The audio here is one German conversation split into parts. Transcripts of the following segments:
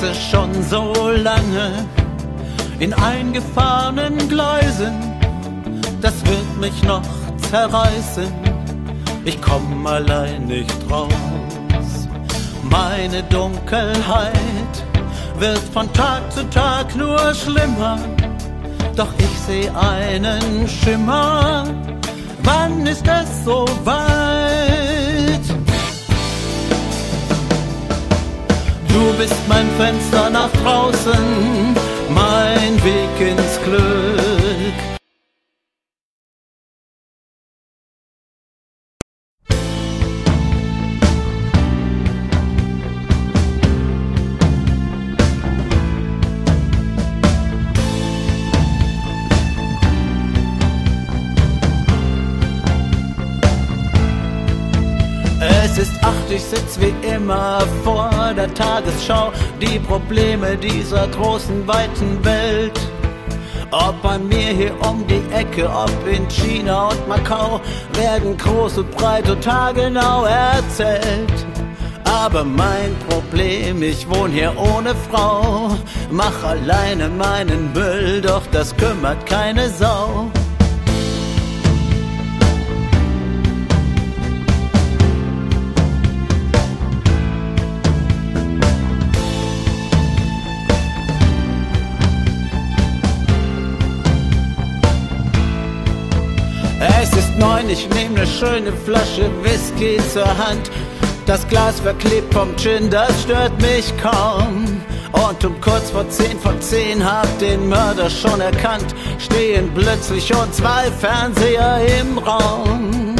sitze schon so lange in eingefahrenen Gleisen, das wird mich noch zerreißen. Ich komm allein nicht raus. Meine Dunkelheit wird von Tag zu Tag nur schlimmer. Doch ich seh einen Schimmer. Wann ist es so weit? Bist mein Fenster nach draußen, ist acht, ich sitz wie immer vor der Tagesschau. Die Probleme dieser großen, weiten Welt. Ob bei mir hier um die Ecke, ob in China und Macau, werden große, breite Tage genau erzählt. Aber mein Problem, ich wohne hier ohne Frau, mach alleine meinen Müll, doch das kümmert keine Sau. Neun, ich nehme ne schöne Flasche Whisky zur Hand. Das Glas verklebt vom Gin, das stört mich kaum. Und um kurz vor zehn von zehn hab den Mörder schon erkannt. Stehen plötzlich schon zwei Fernseher im Raum.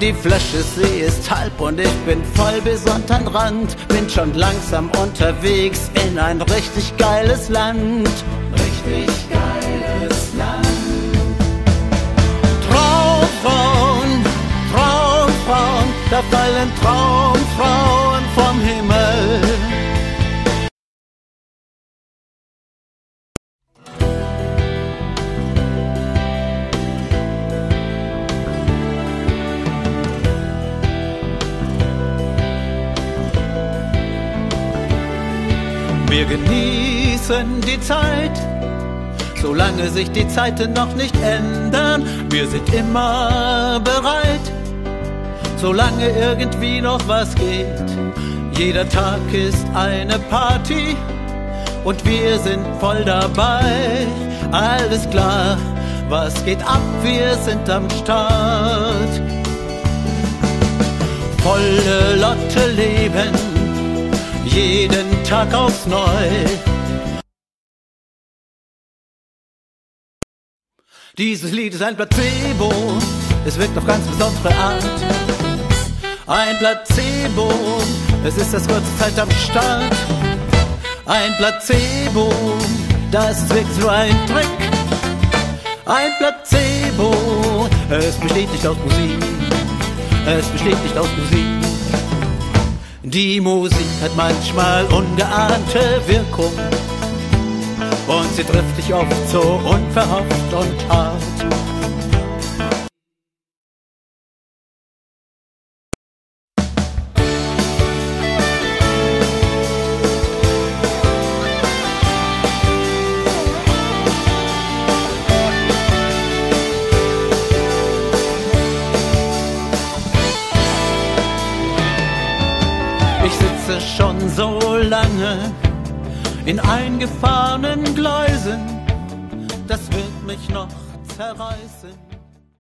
Die Flasche, sie ist halb und ich bin voll bis unter den Rand. Bin schon langsam unterwegs in ein richtig geiles Land. Da fallen Traumfrauen vom Himmel. Wir genießen die Zeit, solange sich die Zeiten noch nicht ändern. Wir sind immer bereit, solange irgendwie noch was geht. Jeder Tag ist eine Party und wir sind voll dabei. Alles klar, was geht ab? Wir sind am Start. Volle Lotte leben, jeden Tag aufs Neu. Dieses Lied ist ein Placebo, es wirkt auf ganz besondere Art. Ein Placebo, es ist das kurze Zeit am Start. Ein Placebo, das ist wirklich nur ein Trick. Ein Placebo, es besteht nicht aus Musik, es besteht nicht aus Musik. Die Musik hat manchmal ungeahnte Wirkung und sie trifft dich oft so unverhofft und hart. So lange in eingefahrenen Gleisen, das wird mich noch zerreißen.